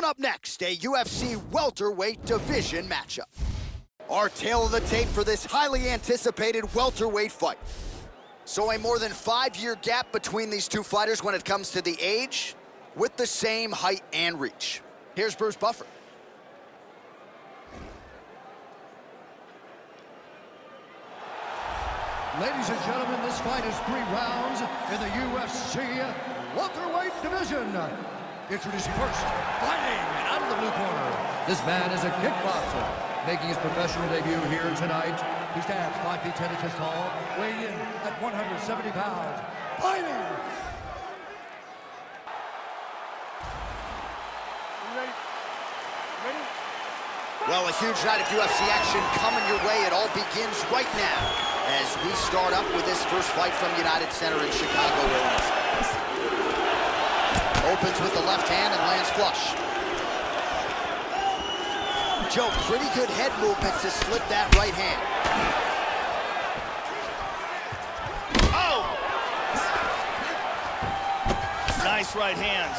Coming up next, a UFC welterweight division matchup. Our tale of the tape for this highly anticipated welterweight fight. So a more than five-year gap between these two fighters when it comes to the age, with the same height and reach. Here's Bruce Buffer. Ladies and gentlemen, this fight is three rounds in the UFC welterweight division. Introducing first, fighting out of the blue corner. This man is a kickboxer, making his professional debut here tonight. He stands 5 feet 10 inches tall, weighing in at 170 pounds. Fighting! Well, a huge night of UFC action coming your way. It all begins right now as we start up with this first fight from United Center in Chicago, Illinois. Opens with the left hand and lands flush. Joe, pretty good head movement to slip that right hand. Oh! Nice right hands.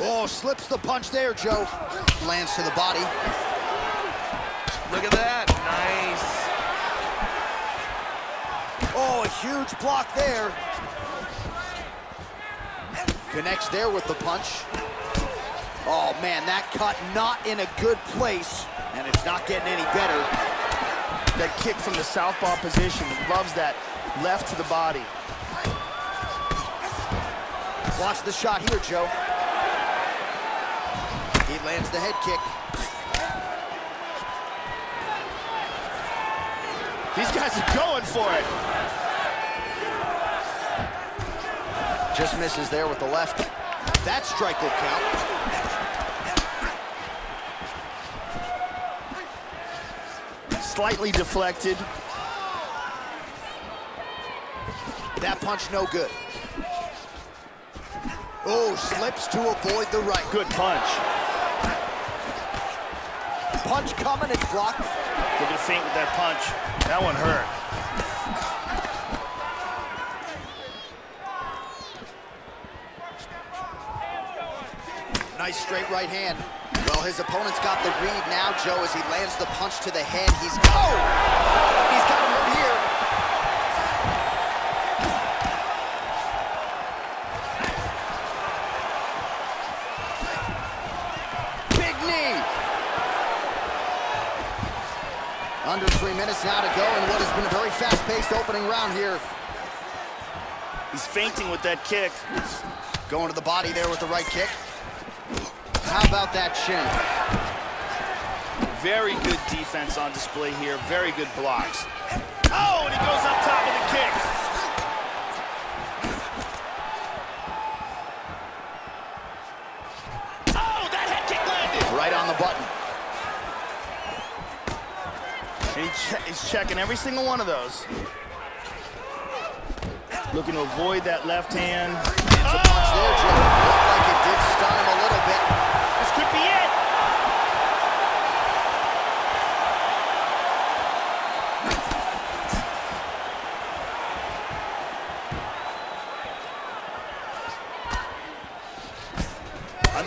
Oh, slips the punch there, Joe. Lands to the body. Look at that. Nice. Oh, a huge block there. Connects there with the punch. Oh, man, that cut not in a good place, and it's not getting any better. That kick from the southpaw position. Loves that left to the body. Watch the shot here, Joe. He lands the head kick. These guys are going for it. Just misses there with the left. That strike will count. Slightly deflected. That punch no good. Oh, slips to avoid the right. Good punch. Punch coming, it's blocked. Look at feint with that punch. That one hurt. Nice straight right hand. Well, his opponent's got the read now, Joe, as he lands the punch to the head. He's oh! He's got him hurt here. Big knee. Under three minutes now to go in what has been a very fast-paced opening round here. He's feinting with that kick. Going to the body there with the right kick. How about that chin? Very good defense on display here. Very good blocks. Oh, and he goes on top of the kick. Oh, that head kick landed. Right on the button. And he che he's checking every single one of those. Looking to avoid that left hand.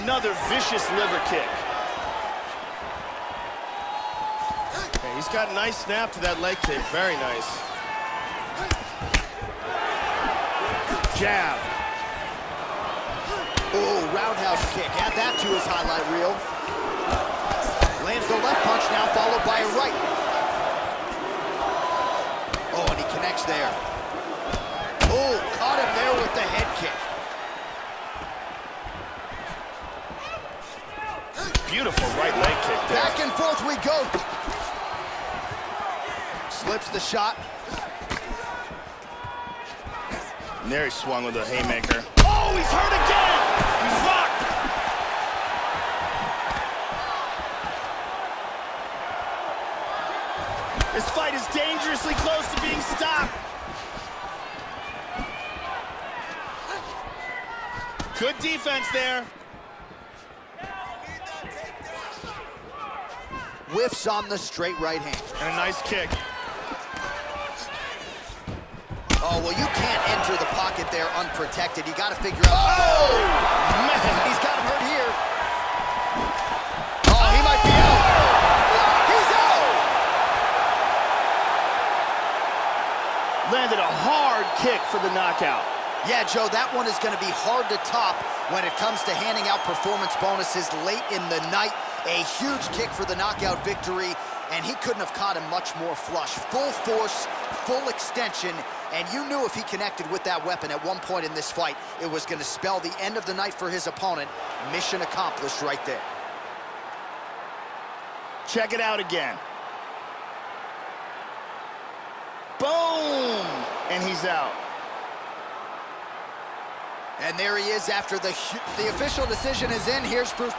Another vicious liver kick. Okay, he's got a nice snap to that leg kick. Very nice. Jab. Oh, roundhouse kick. Add that to his highlight reel. Lands the left punch now, followed by a right. Oh, and he connects there. Oh, caught him there with the head kick. Beautiful right leg kick there. We go. Slips the shot. And there he swung with a haymaker. Oh, he's hurt again! He's locked! This fight is dangerously close to being stopped. Good defense there. Whiffs on the straight right hand. And a nice kick. Oh, well, you can't enter the pocket there unprotected. You got to figure out... Oh! Man. He's got him hurt here. Oh, he might be out. He's out! Landed a hard kick for the knockout. Yeah, Joe, that one is going to be hard to top when it comes to handing out performance bonuses late in the night. A huge kick for the knockout victory, and he couldn't have caught him much more flush. Full force, full extension, and you knew if he connected with that weapon at one point in this fight, it was going to spell the end of the night for his opponent. Mission accomplished right there. Check it out again. Boom! And he's out. And there he is after the, the official decision is in. Here's Bruce.